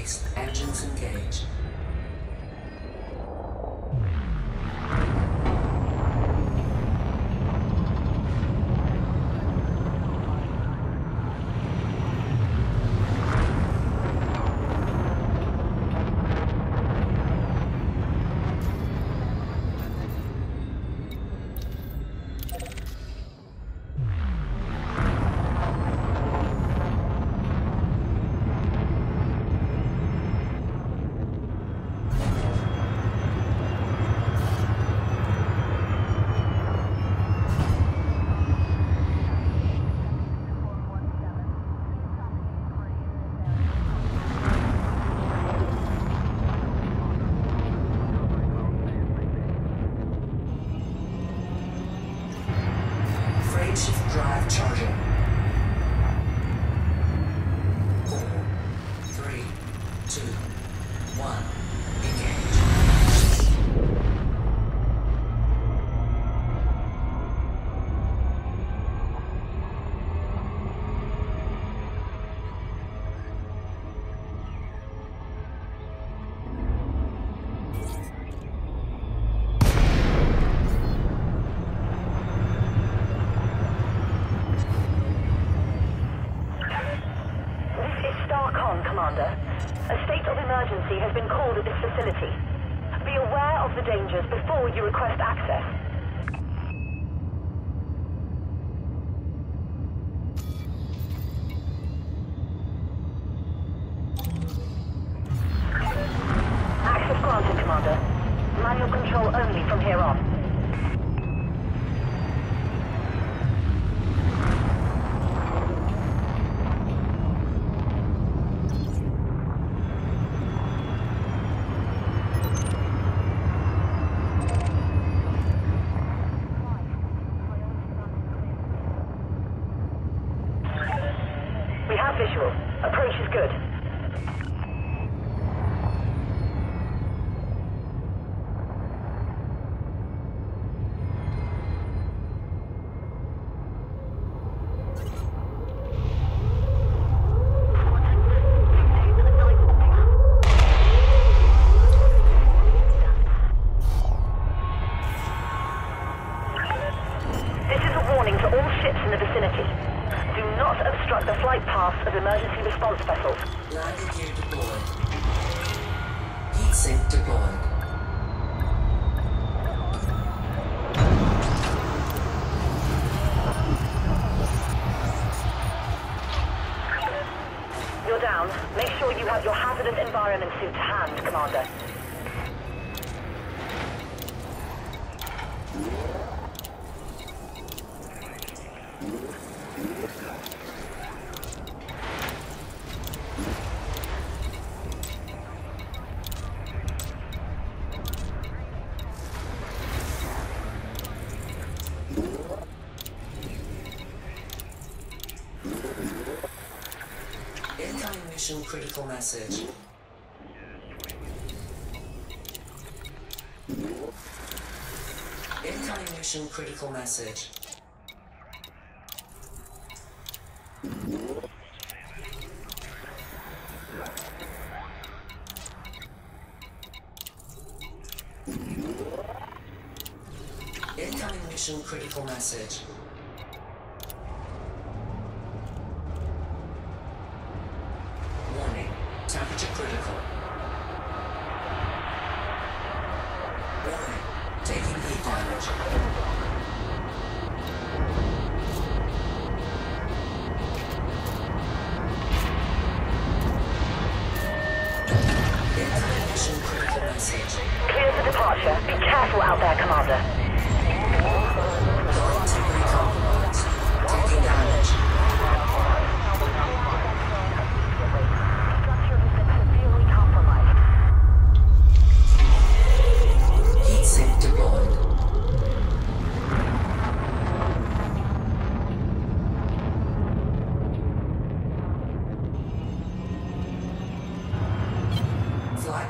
Engines engaged. call to this facility. Be aware of the dangers before you request access. visual. Approach is good. have your hazardous environment suit to hand, Commander. Incoming mission critical message. Incoming mission critical message. Incoming mission critical message.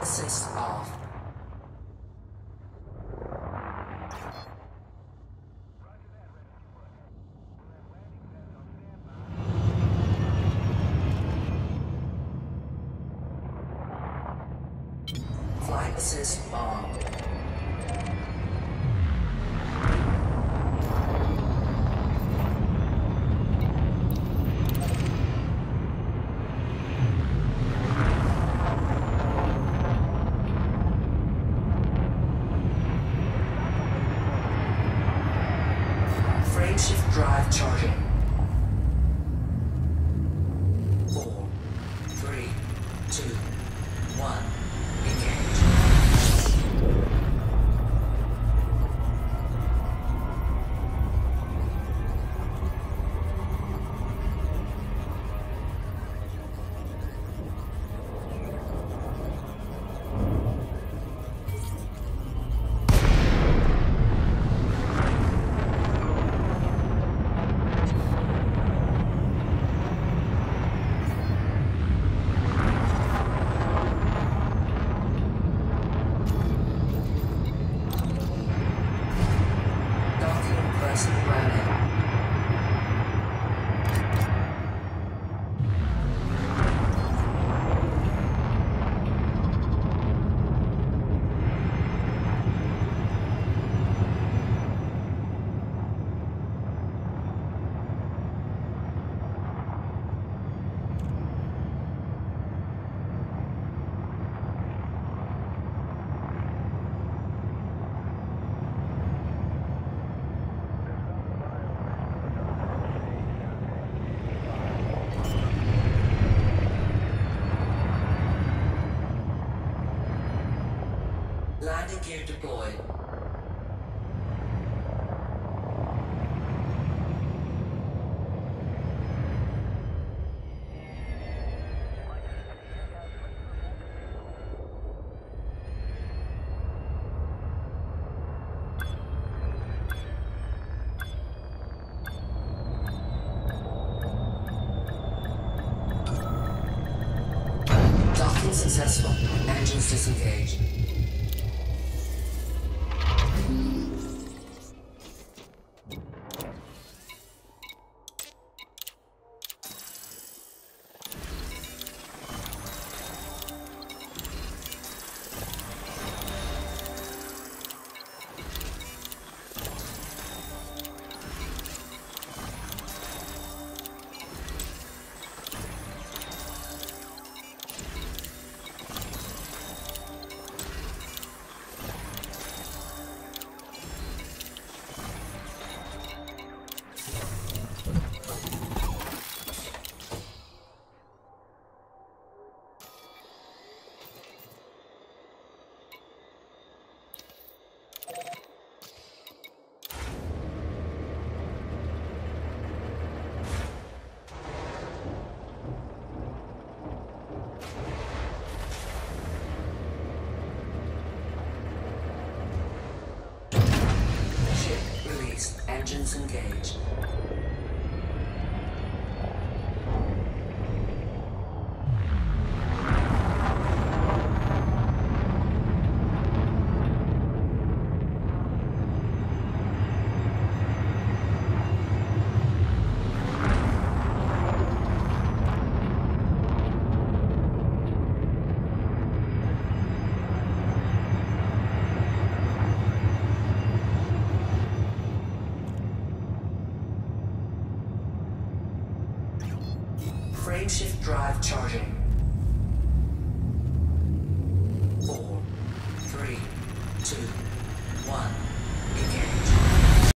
Axis off. Flight assist on. Frameshift drive charging. Gear deployed. Successful. Engines disengaged. Released. Engaged. Drive charging.